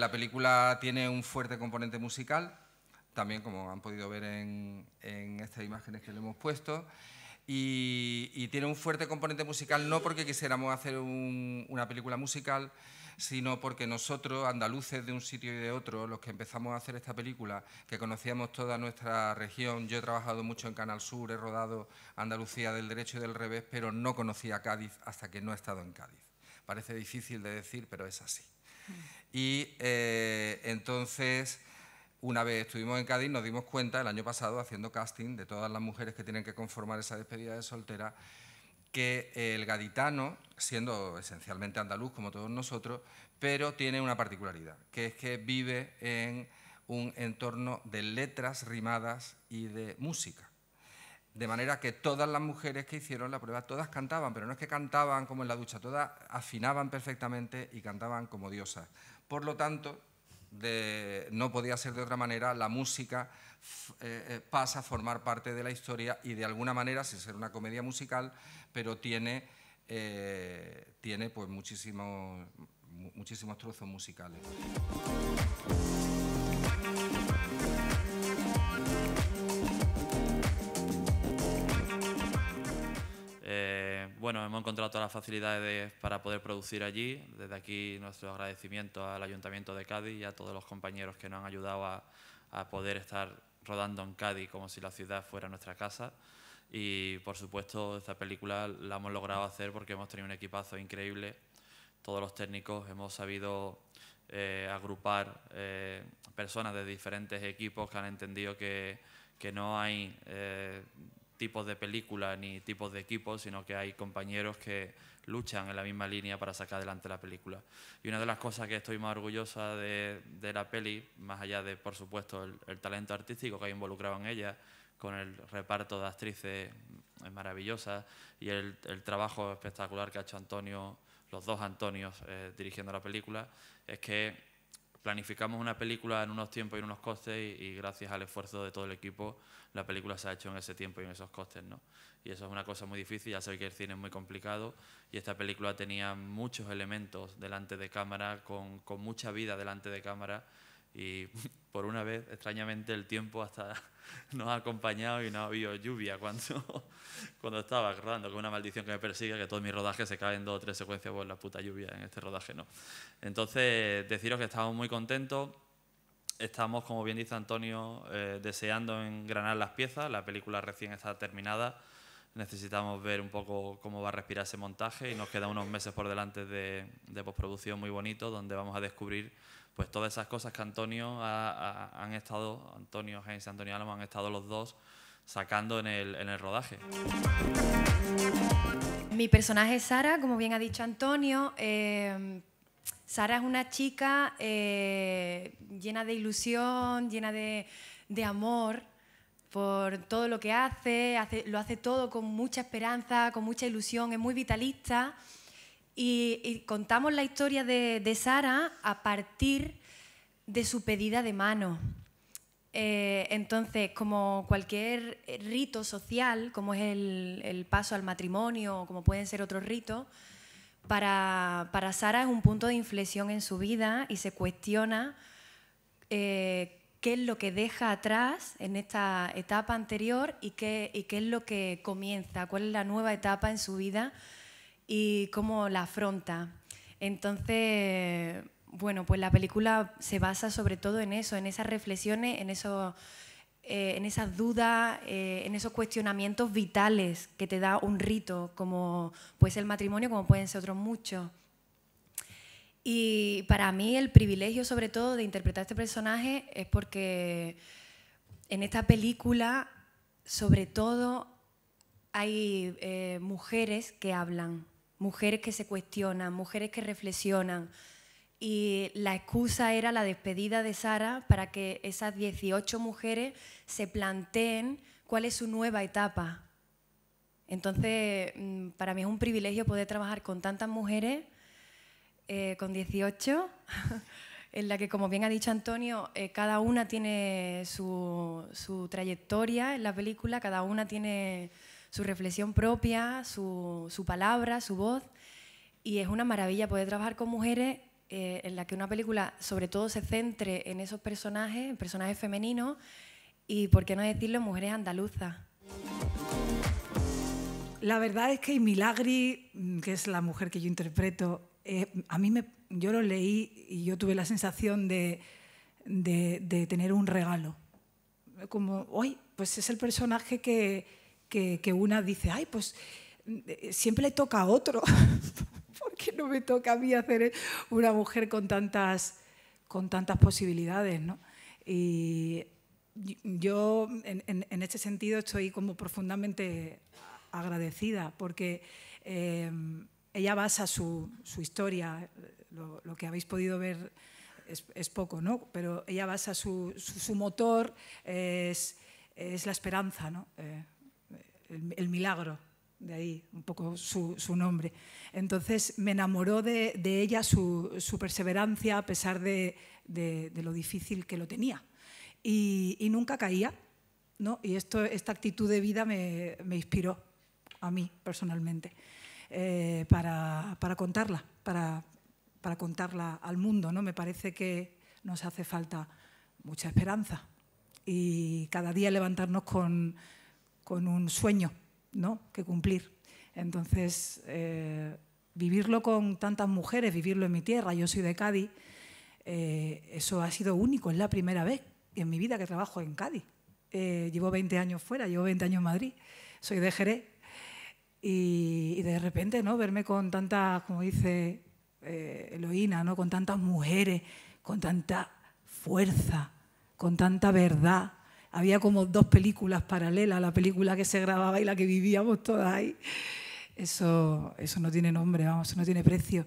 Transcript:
la película tiene un fuerte componente musical, también como han podido ver en, estas imágenes que le hemos puesto. Y, tiene un fuerte componente musical no porque quisiéramos hacer una película musical, sino porque nosotros, andaluces de un sitio y de otro, los que empezamos a hacer esta película, que conocíamos toda nuestra región, yo he trabajado mucho en Canal Sur, he rodado Andalucía del derecho y del revés, pero no conocía Cádiz hasta que no he estado en Cádiz. Parece difícil de decir, pero es así. Y eh, entonces, una vez estuvimos en Cádiz, nos dimos cuenta el año pasado, haciendo casting de todas las mujeres que tienen que conformar esa despedida de soltera, que el gaditano, siendo esencialmente andaluz como todos nosotros, pero tiene una particularidad, que es que vive en un entorno de letras rimadas y de música. De manera que todas las mujeres que hicieron la prueba, todas cantaban, pero no es que cantaban como en la ducha, todas afinaban perfectamente y cantaban como diosas. Por lo tanto, no podía ser de otra manera, la música eh, eh, pasa a formar parte de la historia y de alguna manera, sin ser una comedia musical, pero tiene, eh, tiene pues muchísimos, muchísimos trozos musicales. Bueno, hemos encontrado todas las facilidades para poder producir allí. Desde aquí nuestro agradecimiento al Ayuntamiento de Cádiz y a todos los compañeros que nos han ayudado a, poder estar rodando en Cádiz como si la ciudad fuera nuestra casa. Y por supuesto esta película la hemos logrado hacer porque hemos tenido un equipazo increíble. Todos los técnicos hemos sabido eh, agrupar eh, personas de diferentes equipos que han entendido que, que no hay eh, tipos de películas ni tipos de equipos, sino que hay compañeros que luchan en la misma línea para sacar adelante la película. Y una de las cosas que estoy más orgullosa de, la peli, más allá de, por supuesto, el, talento artístico que hay involucrado en ella, con el reparto de actrices maravillosas y el, trabajo espectacular que ha hecho Antonio, los dos Antonios eh, dirigiendo la película, es que planificamos una película en unos tiempos y en unos costes y, gracias al esfuerzo de todo el equipo la película se ha hecho en ese tiempo y en esos costes. ¿no? Y eso es una cosa muy difícil, ya sé que el cine es muy complicado y esta película tenía muchos elementos delante de cámara, con, con mucha vida delante de cámara y por una vez, extrañamente, el tiempo hasta nos ha acompañado y no ha habido lluvia cuando, cuando estaba rodando, con una maldición que me persigue, que todos mis rodajes se caen dos o tres secuencias por la puta lluvia en este rodaje, no. Entonces, deciros que estamos muy contentos, estamos, como bien dice Antonio, eh, deseando engranar las piezas, la película recién está terminada, necesitamos ver un poco cómo va a respirar ese montaje y nos quedan unos meses por delante de, de postproducción muy bonito, donde vamos a descubrir pues todas esas cosas que Antonio han estado, Antonio Heinz y Antonio Álamo han estado los dos sacando en el, en el rodaje. Mi personaje es Sara, como bien ha dicho Antonio. Eh, Sara es una chica eh, llena de ilusión, llena de, de, amor por todo lo que hace, lo hace todo con mucha esperanza, con mucha ilusión, es muy vitalista. Y, contamos la historia de, Sara a partir de su pedida de mano. Eh, entonces, como cualquier rito social, como es el, paso al matrimonio o como pueden ser otros ritos, para, Sara es un punto de inflexión en su vida y se cuestiona eh, qué es lo que deja atrás en esta etapa anterior y qué, y qué es lo que comienza, cuál es la nueva etapa en su vida y cómo la afronta. Entonces, bueno, pues la película se basa sobre todo en eso, en esas reflexiones, en, eso, eh, en esas dudas, eh, en esos cuestionamientos vitales que te da un rito, como puede ser el matrimonio, como pueden ser otros muchos. Y para mí el privilegio sobre todo de interpretar este personaje es porque en esta película sobre todo hay eh, mujeres que hablan, mujeres que se cuestionan, mujeres que reflexionan. Y la excusa era la despedida de Sara para que esas 18 mujeres se planteen cuál es su nueva etapa. Entonces, mm, para mí es un privilegio poder trabajar con tantas mujeres, eh, con 18, en la que, como bien ha dicho Antonio, eh, cada una tiene su, su trayectoria en la película, cada una tiene su reflexión propia, su, palabra, su voz. Y es una maravilla poder trabajar con mujeres eh, en la que una película sobre todo se centre en esos personajes, en personajes femeninos y, por qué no decirlo, mujeres andaluzas. La verdad es que Milagri, mm, que es la mujer que yo interpreto, eh, a mí me, yo lo leí y yo tuve la sensación de, de, tener un regalo. Como, hoy, pues es el personaje que, que, que una dice, ay, pues eh, siempre le toca a otro. ¿Por qué no me toca a mí hacer una mujer con tantas, con tantas posibilidades? ¿no? Y yo, en, en, este sentido, estoy como profundamente agradecida porque eh, ella basa su, su historia, lo, lo, que habéis podido ver es, es, poco, ¿no? pero ella basa su, su, su motor, es, es, la esperanza, ¿no? Eh, el, el milagro de ahí un poco su, nombre. Entonces me enamoró de, de ella su, perseverancia a pesar de, de, de, lo difícil que lo tenía. Y, y nunca caía, ¿no? Y esto, esta actitud de vida me, me inspiró a mí personalmente eh, para, para, contarla, para, para contarla al mundo. ¿no? Me parece que nos hace falta mucha esperanza y cada día levantarnos con, con un sueño ¿no? que cumplir. Entonces, eh, vivirlo con tantas mujeres, vivirlo en mi tierra, yo soy de Cádiz, eh, eso ha sido único, es la primera vez en mi vida que trabajo en Cádiz. Eh, llevo 20 años fuera, llevo 20 años en Madrid, soy de Jerez y, de repente ¿no? verme con tantas, como dice eh, Eloína, ¿no? con tantas mujeres, con tanta fuerza, con tanta verdad, había como dos películas paralelas, la película que se grababa y la que vivíamos todas ahí. Eso, eso no tiene nombre, vamos, eso no tiene precio.